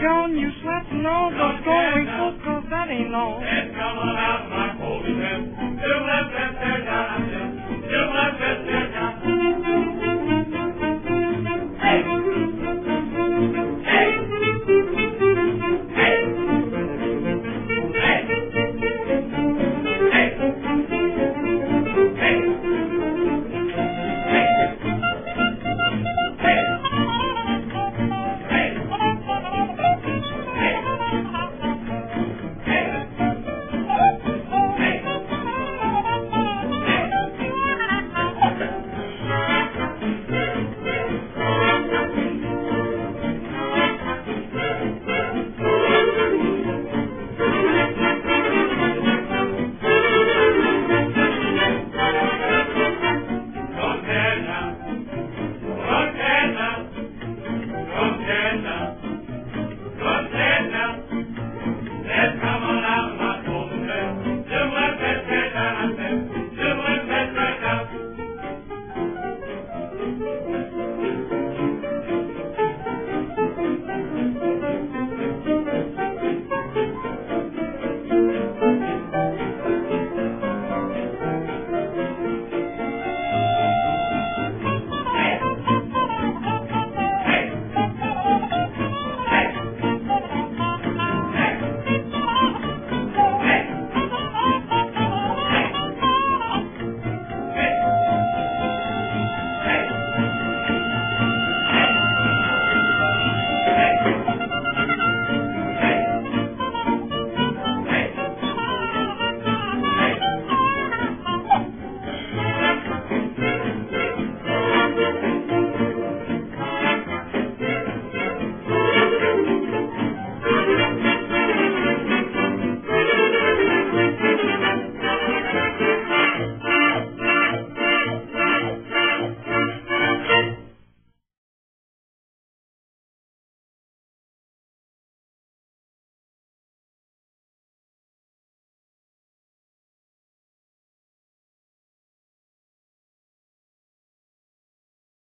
John, you slept? No, but go and cook, cause that ain't all. Come on out my